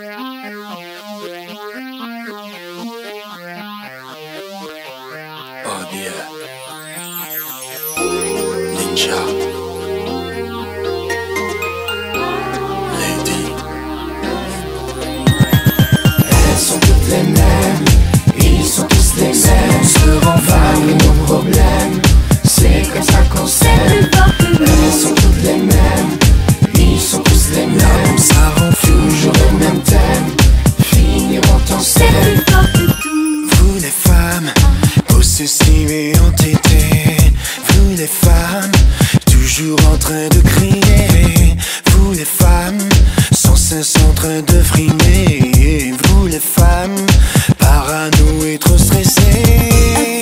Oh yeah. Ninja. en train de crier, vous les femmes, sans cesse en train de frimer, vous les femmes, parano et trop stressées.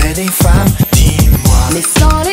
serait des femmes, dis-moi.